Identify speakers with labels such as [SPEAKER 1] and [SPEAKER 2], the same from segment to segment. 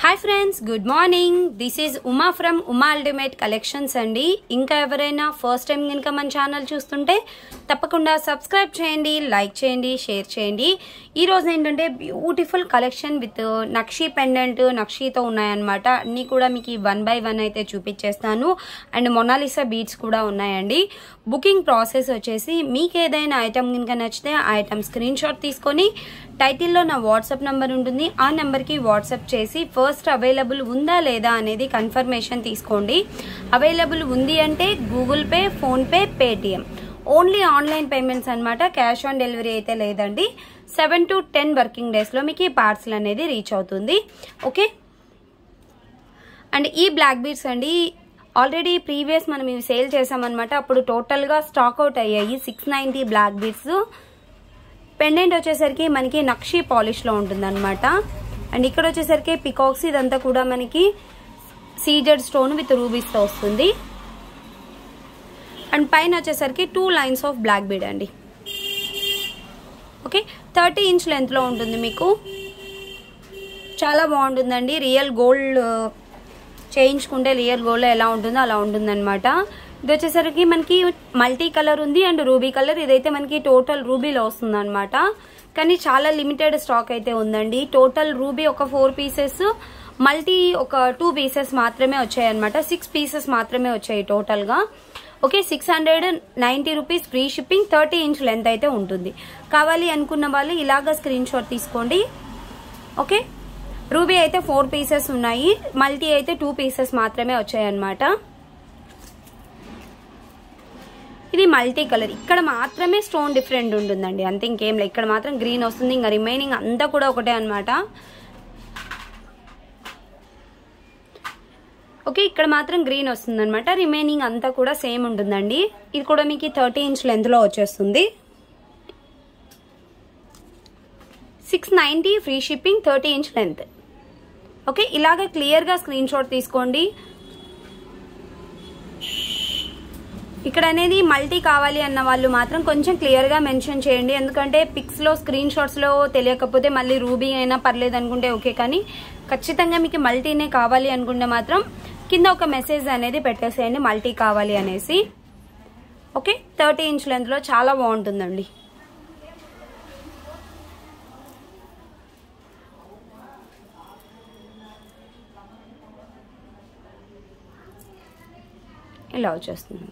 [SPEAKER 1] Hi friends good morning this is Uma from Uma ultimate collections అండి. ఇంకా ఎవరైనా first time కనుక మన ఛానల్ చూస్తుంటే తప్పకుండా సబ్స్క్రైబ్ చేయండి లైక్ చేయండి షేర్ చేయండి. ఈరోజు ఏంటంటే beautiful collection with nakshi pendant నక్షీతో ఉన్నాయన్నమాట. అన్నీ కూడా మీకు వన్ బై వన్ అయితే చూపించేస్తాను. అండ్ మొనాలిసా బీట్స్ కూడా ఉన్నాయండి. బుకింగ్ ప్రాసెస్ వచ్చేసి మీకు ఏదైనా ఐటమ్ కనుక నచ్చితే ఆ ఐటమ్ స్క్రీన్ షాట్ తీసుకొని టైటిల్లో నా వాట్సాప్ నెంబర్ ఉంటుంది. ఆ నెంబర్కి వాట్సాప్ చేసి ఫస్ట్ అవైలబుల్ ఉందా లేదా అనేది కన్ఫర్మేషన్ తీసుకోండి. అవైలబుల్ ఉంది అంటే Google Pay PhonePe Paytm. Only online payments అనమాట క్యాష్ ఆన్ డెలివరీ అయితే లేదండి. సెవెన్ టు టెన్ వర్కింగ్ డేస్లో మీకు ఈ పార్సల్ అనేది రీచ్ అవుతుంది. ఓకే? అండ్ ఈ బ్లాక్ బీడ్స్ అండి ఆల్రెడీ ప్రీవియస్ మనం ఇవి సేల్ చేసామన్నమాట అప్పుడు టోటల్గా స్టాక్ అవుట్ అయ్యాయి. Six ninety black beads. Pendant వచ్చేసరికి మనకి నక్షి పాలిష్లో ఉంటుందన్నమాట. అండ్ ఇక్కడ వచ్చేసరికి పికాక్స్ ఇదంతా కూడా మనకి సీజెడ్ స్టోన్ విత్ రూబీస్తో వస్తుంది. అండ్ పైన వచ్చేసరికి two lines of black bead అండి. ఓకే? థర్టీ ఇంచ్ లెంత్లో ఉంటుంది మీకు. చాలా బాగుంటుందండి. రియల్ గోల్డ్ చేయించుకుంటే రియల్ గోల్డ్ ఎలా ఉంటుందో అలా ఉంటుందన్నమాట. ఇది వచ్చేసరికి మనకి మల్టీ కలర్ ఉంది అండ్ రూబీ కలర్. ఇదైతే మనకి టోటల్ రూబీలో వస్తుంది అనమాట కానీ చాలా లిమిటెడ్ స్టాక్ అయితే ఉందండి. టోటల్ రూబీ ఒక ఫోర్ పీసెస్ మల్టీ ఒక టూ పీసెస్ మాత్రమే వచ్చాయి అనమాట సిక్స్ పీసెస్ మాత్రమే వచ్చాయి టోటల్గా okay six hundred ninety rupees free shipping thirty inch length అయితే ఉంటుంది. కావాలి అనుకున్న వాళ్ళు ఇలాగా స్క్రీన్ షాట్ తీసుకోండి. ఓకే రూబీ అయితే ఫోర్ పీసెస్ ఉన్నాయి. మల్టీ అయితే టూ పీసెస్ మాత్రమే వచ్చాయి అనమాట ఇది మల్టీ కలర్. ఇక్కడ మాత్రమే స్టోన్ డిఫరెంట్ ఉంటుందండి. అంతే ఇంకేం లేదు. ఇక్కడ మాత్రం గ్రీన్ వస్తుంది. ఇంకా రిమైనింగ్ అంతా కూడా ఒకటే అనమాట ఓకే ఇక్కడ మాత్రం గ్రీన్ వస్తుంది అనమాట రిమైనింగ్ అంతా కూడా సేమ్ ఉంటుందండి. ఇది కూడా మీకు థర్టీ ఇంచ్ లెంత్లో వచ్చేస్తుంది. Six ninety free shipping thirty inch length okay ఇలాగ క్లియర్గా స్క్రీన్ షాట్ తీసుకోండి. ఇక్కడ అనేది మల్టీ కావాలి అన్న వాళ్ళు మాత్రం కొంచెం క్లియర్గా మెన్షన్ చేయండి. ఎందుకంటే పిక్స్లో స్క్రీన్ షాట్స్లో తెలియకపోతే మళ్ళీ రూబీ అయినా పర్లేదు అనుకుంటే ఓకే. కానీ ఖచ్చితంగా మీకు మల్టీనే కావాలి అనుకుంటే మాత్రం కింద ఒక మెసేజ్ అనేది పెట్టేసేయండి మల్టీ కావాలి అనేసి. ఓకే? థర్టీ ఇంచ్ లెంత్లో చాలా బాగుంటుందండి. ఇలా వచ్చేస్తుంది.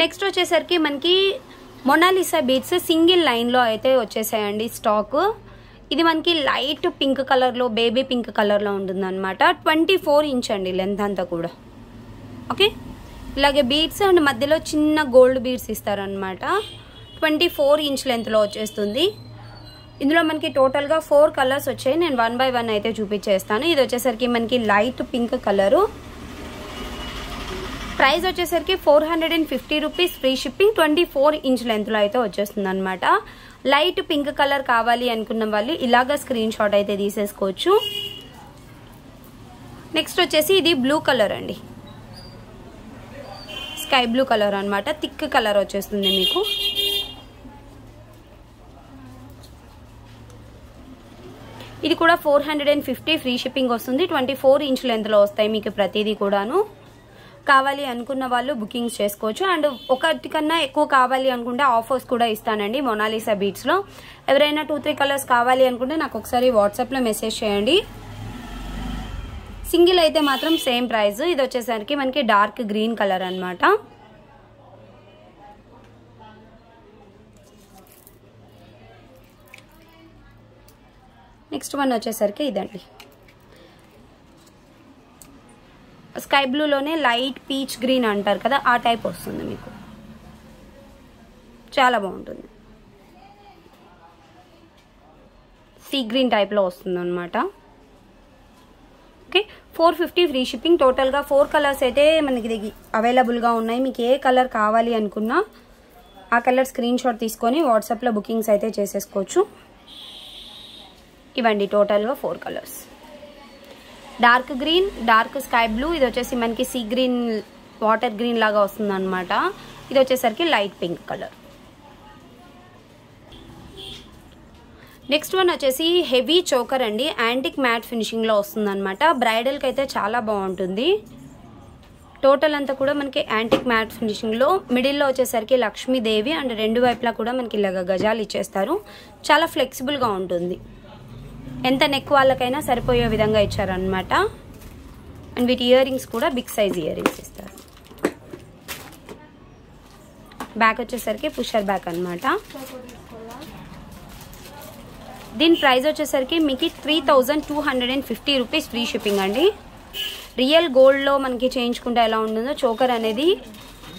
[SPEAKER 1] నెక్స్ట్ వచ్చేసరికి మనకి మొనాలిసా బీట్స్ సింగిల్ లైన్లో అయితే వచ్చేసాయండి స్టాక్. ఇది మనకి లైట్ పింక్ కలర్లో బేబీ పింక్ కలర్లో ఉంటుంది అనమాట ట్వంటీ ఫోర్ ఇంచ్ అండి లెంత్ అంతా కూడా. ఓకే? ఇలాగే బీట్స్ అండ్ మధ్యలో చిన్న గోల్డ్ బీడ్స్ ఇస్తారనమాట ట్వంటీ ఫోర్ ఇంచ్ లెంత్లో వచ్చేస్తుంది. ఇందులో మనకి టోటల్గా ఫోర్ కలర్స్ వచ్చాయి. నేను వన్ బై వన్ అయితే చూపించేస్తాను. ఇది వచ్చేసరికి మనకి లైట్ పింక్ కలరు. ప్రైస్ వచ్చేసరికి four hundred and fifty rupees free shipping twenty four inch లెంత్లో అయితే వచ్చేస్తుంది అనమాట లైట్ పింక్ కలర్ కావాలి అనుకున్న వాళ్ళు ఇలాగ స్క్రీన్ షాట్ అయితే తీసేసుకోవచ్చు. నెక్స్ట్ వచ్చేసి ఇది బ్లూ కలర్ అండి. స్కై బ్లూ కలర్ అనమాట థిక్ కలర్ వచ్చేస్తుంది మీకు. ఇది కూడా four hundred and fifty free shipping వస్తుంది. ట్వంటీ ఫోర్ ఇంచ్ లెంత్లో వస్తాయి మీకు ప్రతిదీ కూడాను. కావాలి అనుకున్న వాళ్ళు బుకింగ్స్ చేసుకోవచ్చు. అండ్ ఒకటి కన్నా ఎక్కువ కావాలి అనుకుంటే ఆఫర్స్ కూడా ఇస్తానండి మొనాలిసా బీట్స్లో ఎవరైనా టూ త్రీ కలర్స్ కావాలి అనుకుంటే నాకు ఒకసారి వాట్సాప్లో మెసేజ్ చేయండి. సింగిల్ అయితే మాత్రం సేమ్ ప్రైస్. ఇది వచ్చేసరికి మనకి డార్క్ గ్రీన్ కలర్ అనమాట నెక్స్ట్ వన్ వచ్చేసరికి ఇదండి. స్కై బ్లూలోనే లైట్ పీచ్ గ్రీన్ అంటారు కదా ఆ టైప్ వస్తుంది మీకు. చాలా బాగుంటుంది. సీ గ్రీన్ టైప్లో వస్తుంది అనమాట okay four fifty free shipping. టోటల్గా ఫోర్ కలర్స్ అయితే మనకి అవైలబుల్గా ఉన్నాయి. మీకు ఏ కలర్ కావాలి అనుకున్నా ఆ కలర్ స్క్రీన్ షాట్ తీసుకొని వాట్సాప్లో బుకింగ్స్ అయితే చేసేసుకోవచ్చు. ఇవ్వండి టోటల్గా four colours. Dark green dark sky blue ఇది వచ్చేసి మనకి సీ గ్రీన్ వాటర్ గ్రీన్ లాగా వస్తుంది అనమాట ఇది వచ్చేసరికి light pink colour. Next one వచ్చేసి హెవీ చోకర్ అండి. యాంటిక్ మ్యాట్ ఫినిషింగ్లో వస్తుందన్నమాట. బ్రైడల్కి అయితే చాలా బాగుంటుంది. టోటల్ అంతా కూడా మనకి యాంటిక్ మ్యాట్ ఫినిషింగ్లో మిడిల్లో వచ్చేసరికి లక్ష్మీదేవి అండ్ రెండు వైపులా కూడా మనకి ఇలాగ గజాలు ఇచ్చేస్తారు. చాలా ఫ్లెక్సిబుల్గా ఉంటుంది. ఎంత నెక్ వాళ్ళకైనా సరిపోయే విధంగా ఇచ్చారనమాట అండ్ వీటి ఇయర్ రింగ్స్ కూడా బిగ్ సైజ్ ఇయర్ రింగ్స్ ఇస్తారు. బ్యాక్ వచ్చేసరికి పుషర్ బ్యాక్ అనమాట దీని ప్రైస్ వచ్చేసరికి మీకు three thousand two hundred and fifty rupees free shipping అండి రియల్ గోల్డ్లో మనకి చేయించుకుంటే ఎలా ఉంటుందో చోకర్ అనేది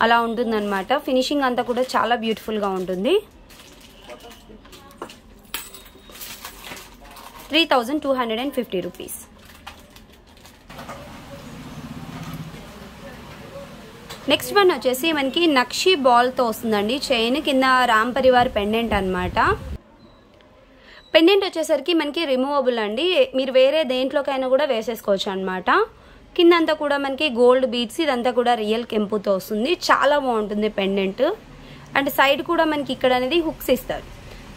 [SPEAKER 1] అలా ఉంటుందన్నమాట. ఫినిషింగ్ అంతా కూడా చాలా బ్యూటిఫుల్గా ఉంటుంది. Three thousand two hundred and fifty rupees. Next one వచ్చేసి మనకి నక్షి బాల్తో వస్తుందండి. చైన్ కింద రామ్ పరివార్ పెండెంట్ అనమాట పెండెంట్ వచ్చేసరికి మనకి రిమూవబుల్ అండి. మీరు వేరే దేంట్లోకైనా కూడా వేసేసుకోవచ్చు అనమాట కిందంతా కూడా మనకి గోల్డ్ బీట్స్ ఇదంతా కూడా రియల్ కెంపుతో వస్తుంది. చాలా బాగుంటుంది పెండెంట్ అండ్ సైడ్ కూడా మనకి ఇక్కడ అనేది హుక్స్ ఇస్తారు.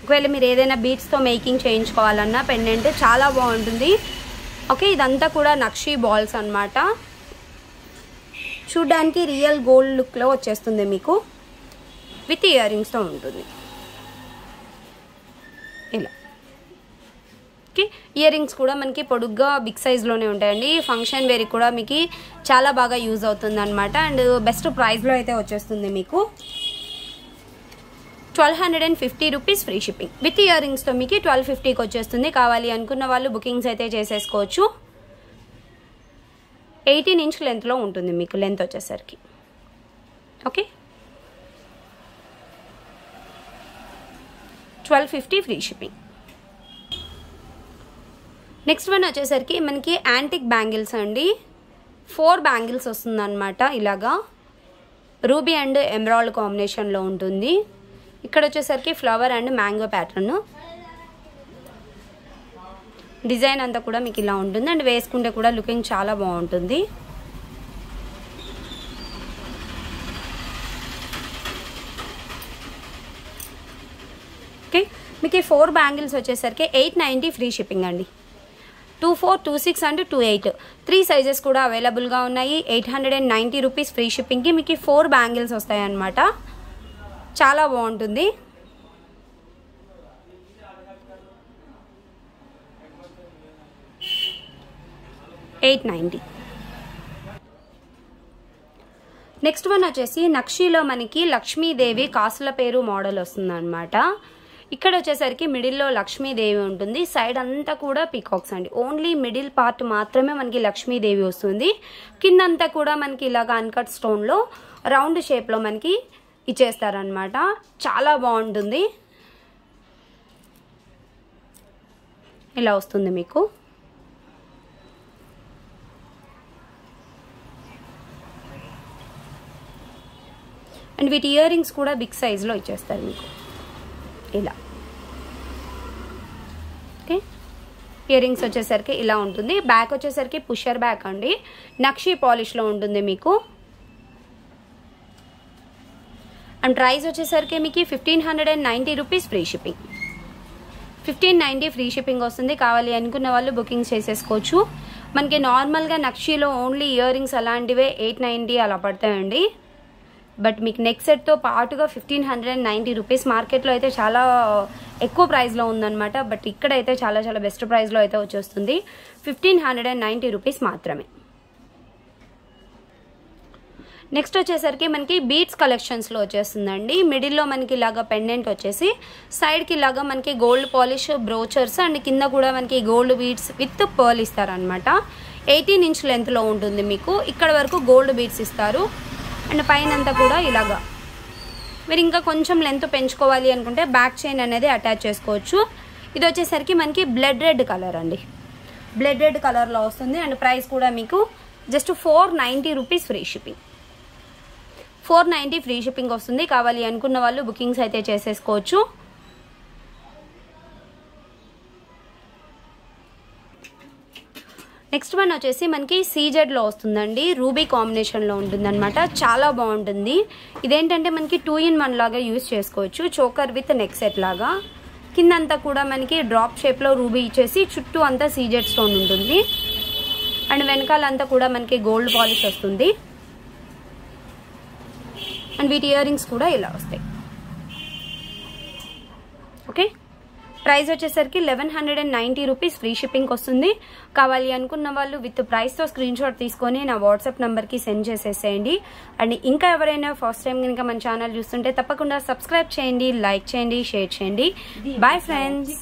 [SPEAKER 1] ఒకవేళ మీరు ఏదైనా బీట్స్తో మేకింగ్ చేయించుకోవాలన్నా పెండెంట్ చాలా బాగుంటుంది. ఓకే ఇదంతా కూడా నక్షి బాల్స్ అనమాట చూడ్డానికి రియల్ గోల్డ్ లుక్లో వచ్చేస్తుంది మీకు. విత్ ఇయర్ రింగ్స్తో ఉంటుంది. ఇలా. ఓకే ఇయర్ రింగ్స్ కూడా మనకి పొడుగ్గా బిగ్ సైజ్లోనే ఉంటాయండి. ఫంక్షన్ వేర్కి కూడా మీకు చాలా బాగా యూజ్ అవుతుంది అనమాట అండ్ బెస్ట్ ప్రైస్లో అయితే వచ్చేస్తుంది మీకు. Twelve hundred and fifty rupees free shipping with year రింగ్స్తో మీకు ట్వెల్వ్ ఫిఫ్టీకి వచ్చేస్తుంది. కావాలి అనుకున్న వాళ్ళు బుకింగ్స్ అయితే చేసేసుకోవచ్చు. ఎయిటీన్ ఇంచ్ లెంత్లో ఉంటుంది మీకు లెంత్ వచ్చేసరికి. Okay twelve fifty free shipping next one వచ్చేసరికి మనకి యాంటిక్ బ్యాంగిల్స్ అండి. ఫోర్ బ్యాంగిల్స్ వస్తుందన్నమాట ఇలాగా. రూబీ అండ్ ఎమరాల్డ్ కాంబినేషన్లో ఉంటుంది. ఇక్కడ వచ్చేసరికి flower and mango pattern design అంతా కూడా మీకు ఇలా ఉంటుంది. అండ్ వేసుకుంటే కూడా లుకింగ్ చాలా బాగుంటుంది. ఓకే మీకు ఈ ఫోర్ బ్యాంగిల్స్ వచ్చేసరికి ఎయిట్ నైంటీ ఫ్రీ షిప్పింగ్ అండి. Two four two six and two eight three sizes కూడా అవైలబుల్గా ఉన్నాయి. Eight hundred and ninety rupees free షిప్పింగ్కి మీకు ఫోర్ బ్యాంగిల్స్ వస్తాయన్నమాట. చాలా బాగుంటుంది. ఎయిట్ నైంటీ నెక్స్ట్ వన్ వచ్చేసి నక్షీలో మనకి లక్ష్మీదేవి కాసుల పేరు మోడల్ వస్తుందన్నమాట. ఇక్కడ వచ్చేసరికి మిడిల్లో లక్ష్మీదేవి ఉంటుంది. సైడ్ అంతా కూడా పీకాక్స్ అండి. ఓన్లీ మిడిల్ పార్ట్ మాత్రమే మనకి లక్ష్మీదేవి వస్తుంది. కిందంతా కూడా మనకి ఇలాగ అన్కట్ స్టోన్లో రౌండ్ షేప్లో మనకి ఇచ్చేస్తారనమాట చాలా బాగుంటుంది. ఇలా వస్తుంది మీకు? అండ్ వీటి ఇయర్ రింగ్స్ కూడా బిగ్ సైజ్లో ఇచ్చేస్తారు మీకు. ఇలా. ఓకే. ఇయర్ రింగ్స్ వచ్చేసరికి ఇలా ఉంటుంది. బ్యాక్ వచ్చేసరికి పుషర్ బ్యాక్ అండి. నక్షి పాలిష్లో ఉంటుంది మీకు. అండ్ ప్రైస్ వచ్చేసరికి మీకు fifteen hundred and ninety rupees free shipping fifteen ninety free shipping వస్తుంది. కావాలి అనుకున్న వాళ్ళు బుకింగ్ చేసేసుకోవచ్చు. మనకి నార్మల్గా నక్షీలో ఓన్లీ ఇయర్ రింగ్స్ అలాంటివే ఎయిట్ నైంటీ అలా పడతాయండి. బట్ మీకు నెక్ సెట్తో పాటుగా fifteen hundred and ninety rupees మార్కెట్లో అయితే చాలా ఎక్కువ ప్రైస్లో ఉందన్నమాట. బట్ ఇక్కడైతే చాలా చాలా బెస్ట్ ప్రైస్లో అయితే వచ్చేస్తుంది. Fifteen hundred and ninety rupees మాత్రమే. నెక్స్ట్ వచ్చేసరికి మనకి బీట్స్ కలెక్షన్స్లో వచ్చేస్తుందండి. మిడిల్లో మనకి ఇలాగా పెండెంట్ వచ్చేసి సైడ్కి ఇలాగా మనకి గోల్డ్ పాలిష్ బ్రోచర్స్ అండ్ కింద కూడా మనకి గోల్డ్ బీట్స్ విత్ పర్ల్ ఇస్తారనమాట ఎయిటీన్ ఇంచ్ లెంత్లో ఉంటుంది మీకు. ఇక్కడ వరకు గోల్డ్ బీట్స్ ఇస్తారు. అండ్ పైన అంతా కూడా ఇలాగా. మీరు ఇంకా కొంచెం లెంత్ పెంచుకోవాలి అనుకుంటే బ్యాక్ చైన్ అనేది అటాచ్ చేసుకోవచ్చు. ఇది వచ్చేసరికి మనకి బ్లడ్ రెడ్ కలర్ అండి. బ్లడ్ రెడ్ కలర్లో వస్తుంది. అండ్ ప్రైస్ కూడా మీకు just four ninety rupees free shipping four ninety free shipping వస్తుంది కావాలి అనుకున్న వాళ్ళు బుకింగ్స్ అయితే చేసేసుకోవచ్చు. నెక్స్ట్ వన్ వచ్చేసి మనకి సీజెడ్లో వస్తుందండి. రూబీ కాంబినేషన్లో ఉంటుందన్నమాట. చాలా బాగుంటుంది. ఇదేంటంటే మనకి టూ ఇన్ వన్ లాగా యూస్ చేసుకోవచ్చు. చోకర్ విత్ నెక్ సెట్ లాగా. కిందంతా కూడా మనకి డ్రాప్ షేప్లో రూబీ ఇచ్చేసి చుట్టూ అంతా సీజెడ్ స్టోన్ ఉంటుంది. అండ్ వెనకాలంతా కూడా మనకి గోల్డ్ పాలిష్ వస్తుంది. అండ్ వీటి ఇయర్ రింగ్స్ కూడా ఇలా వస్తాయి. ఓకే? ప్రైస్ వచ్చేసరికి eleven hundred and ninety rupees free shipping వస్తుంది. కావాలి అనుకున్న వాళ్ళు విత్ ప్రైస్తో స్క్రీన్ షాట్ తీసుకొని నా వాట్సాప్ నెంబర్కి సెండ్ చేసేసేయండి. అండ్ ఇంకా ఎవరైనా ఫస్ట్ టైం కనుక మన ఛానల్ చూస్తుంటే తప్పకుండా సబ్స్క్రైబ్ చేయండి లైక్ చేయండి షేర్ చేయండి. Bye friends